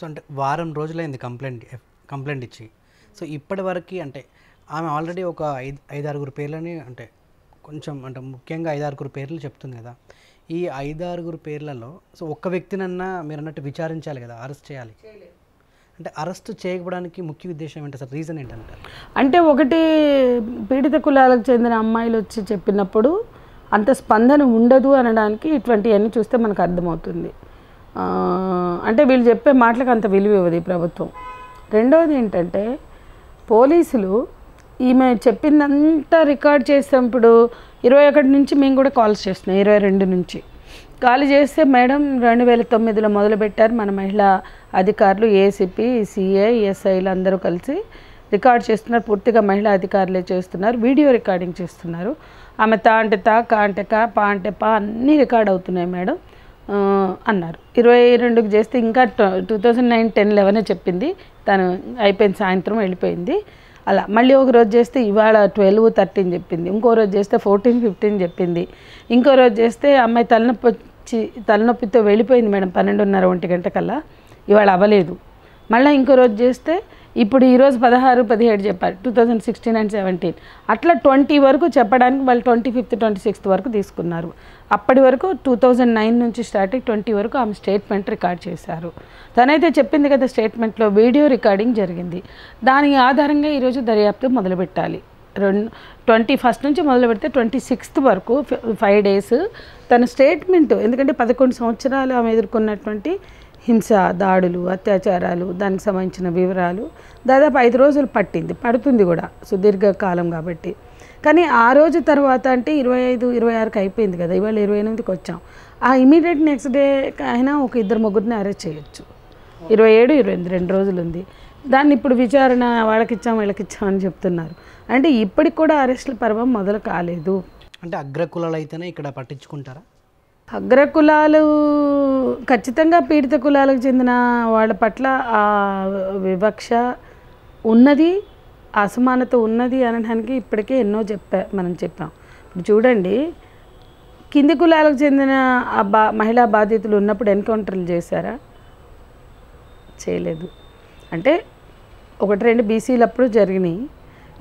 So అంటే వారం రోజులైంది కంప్లైంట్ కంప్లైంట్ ఇచ్చి. సో ఇప్పటి వరకు అంటే ఆమె ఆల్రెడీ ఒక ఐదు ఐదారుగురు పేర్లని అంటే కొంచెం అంటే ముఖ్యంగా ఐదారుగురు పేర్లు చెప్తుంది కదా. ఈ ఐదారుగురు పేర్లలో సో ఒక్క వ్యక్తినన్నా మీరు అన్నట్టు విచారించాలి కదా అరెస్ట్ చేయాలి. అంటే అరెస్ట్ చేయకపోవడానికి ముఖ్య ఉద్దేశం ఏంటి అసలు రీజన్ ఏంటంటారు? అంటే ఒకటి పీడిత కులాలకు చెందిన అమ్మాయిలు వచ్చి చెప్పినప్పుడు అంత స్పందన ఉండదు అనడానికి ఇటువంటివన్నీ చూస్తే మనకు అర్థమవుతుంది. అంటే వీళ్ళు చెప్పే మాటలకు అంత విలువ ఇవ్వదు ఈ ప్రభుత్వం. రెండవది ఏంటంటే పోలీసులు ఈమె చెప్పిందంతా రికార్డ్ చేసినప్పుడు ఇరవై ఒకటి నుంచి మేము కూడా కాల్స్ చేస్తున్నాం ఇరవై రెండు నుంచి. కాల్ చేస్తే మేడం రెండు వేల తొమ్మిదిలో మొదలుపెట్టారు మన మహిళా అధికారులు ఏసీపీ సిఏ ఎస్ఐలు అందరూ కలిసి రికార్డ్ చేస్తున్నారు. పూర్తిగా మహిళా అధికారులే చేస్తున్నారు. వీడియో రికార్డింగ్ చేస్తున్నారు. ఆమె తా అంటే తా కా అంటే కా పా అంటే పా అన్నీ రికార్డ్ అవుతున్నాయి మేడం. అన్నారు. ఇరవై రెండుకి చేస్తే ఇంకా టూ థౌజండ్ నైన్ టెన్ లెవెనే చెప్పింది. తను అయిపోయింది సాయంత్రం వెళ్ళిపోయింది. అలా మళ్ళీ ఒక రోజు చేస్తే ఇవాళ ట్వెల్వ్ థర్టీన్ చెప్పింది. ఇంకో రోజు చేస్తే ఫోర్టీన్ ఫిఫ్టీన్ చెప్పింది. ఇంకో రోజు చేస్తే అమ్మాయి తలనొప్పి వచ్చి తలనొప్పితో వెళ్ళిపోయింది మేడం పన్నెండున్నర ఒంటి గంట కల్లా. ఇవాళ అవ్వలేదు. మళ్ళీ ఇంకో రోజు చేస్తే ఇప్పుడు ఈరోజు పదహారు పదిహేడు చెప్పారు two thousand sixteen and seventeen అట్లా ట్వంటీ వరకు చెప్పడానికి వాళ్ళు ట్వంటీ ఫిఫ్త్ ట్వంటీ సిక్స్త్ వరకు తీసుకున్నారు. అప్పటి వరకు టూ థౌజండ్ నైన్ నుంచి స్టార్ట్ అయ్యి ట్వంటీ వరకు ఆమె స్టేట్మెంట్ రికార్డ్ చేశారు. తనైతే చెప్పింది కదా స్టేట్మెంట్లో వీడియో రికార్డింగ్ జరిగింది. దాని ఆధారంగా ఈరోజు దర్యాప్తు మొదలుపెట్టాలి. రెండు ట్వంటీ ఫస్ట్ నుంచి మొదలు పెడితే ట్వంటీ సిక్స్త్ వరకు ఫైవ్ డేస్ తన స్టేట్మెంట్ ఎందుకంటే పదకొండు సంవత్సరాలు ఆమె ఎదుర్కొన్నటువంటి హింస దాడులు అత్యాచారాలు దానికి సంబంధించిన వివరాలు దాదాపు ఐదు రోజులు పట్టింది పడుతుంది కూడా సుదీర్ఘకాలం కాబట్టి. కానీ ఆ రోజు తర్వాత అంటే ఇరవై ఐదు ఇరవై ఆరుకి అయిపోయింది కదా ఇవాళ ఇరవై ఎనిమిదికి వచ్చాం. ఆ ఇమీడియట్ నెక్స్ట్ డే అయినా ఒక ఇద్దరు ముగ్గురిని అరెస్ట్ చేయొచ్చు. ఇరవై ఏడు ఇరవై ఎనిమిది రెండు రోజులు ఉంది దాన్ని ఇప్పుడు విచారణ వాళ్ళకి ఇచ్చాం వీళ్ళకి ఇచ్చాం అని చెప్తున్నారు. అంటే ఇప్పటికి కూడా అరెస్టుల పర్వం మొదలు కాలేదు. అంటే అగ్రకులాలు అయితేనే ఇక్కడ పట్టించుకుంటారా? అగ్రకులాలు ఖచ్చితంగా పీడిత కులాలకు చెందిన వాళ్ళ పట్ల ఆ వివక్ష ఉన్నది అసమానత ఉన్నది అనడానికి ఇప్పటికే ఎన్నో చెప్పా మనం చెప్పాం. ఇప్పుడు చూడండి కింది కులాలకు చెందిన ఆ బా మహిళా బాధితులు ఉన్నప్పుడు ఎన్కౌంటర్లు చేశారా? చేయలేదు. అంటే ఒకటి రెండు బీసీలప్పుడు జరిగినాయి.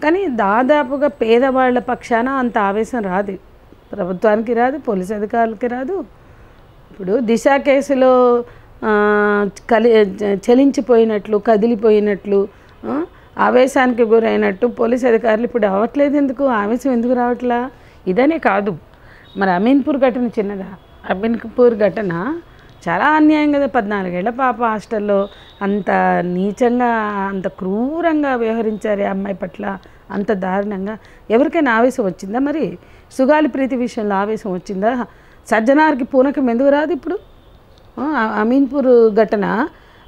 కానీ దాదాపుగా పేదవాళ్ళ పక్షాన అంత ఆవేశం రాదు. ప్రభుత్వానికి రాదు పోలీస్ అధికారులకి రాదు. ఇప్పుడు దిశ కేసులో కలి చలించిపోయినట్లు కదిలిపోయినట్లు ఆవేశానికి గురైనట్టు పోలీస్ అధికారులు ఇప్పుడు అవ్వట్లేదు ఎందుకు? ఆవేశం ఎందుకు రావట్లా? ఇదనే కాదు. మరి అమీన్పూర్ ఘటన చిన్నదా? అమీన్పూర్ ఘటన చాలా అన్యాయం కదా. పద్నాలుగేళ్ళ పాప హాస్టల్లో అంత నీచంగా అంత క్రూరంగా వ్యవహరించారు అమ్మాయి పట్ల అంత దారుణంగా. ఎవరికైనా ఆవేశం వచ్చిందా మరి? సుగాలి ప్రీతి విషయంలో ఆవేశం వచ్చిందా? సజ్జనార్కి పూనకం ఎందుకు రాదు ఇప్పుడు? అమీన్పూర్ ఘటన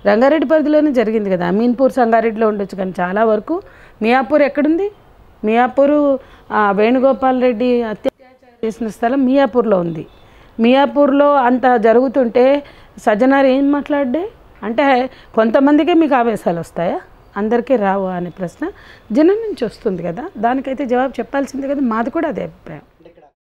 రంగారెడ్డి పరిధిలోనే జరిగింది కదా. అమీన్పూర్ సంగారెడ్డిలో ఉండొచ్చు కానీ చాలా వరకు. మియాపూర్ ఎక్కడుంది? మియాపూరు వేణుగోపాల్ రెడ్డి అత్యాచారం చేసిన స్థలం మియాపూర్లో ఉంది. మియాపూర్లో అంత జరుగుతుంటే సజ్జనార్ ఏం మాట్లాడే అంటే కొంతమందికే మీకు ఆవేశాలు వస్తాయా? అందరికీ రావు అనే ప్రశ్న జనం నుంచి వస్తుంది కదా. దానికైతే జవాబు చెప్పాల్సిందే కదా. మాది కూడా అదే అభిప్రాయం.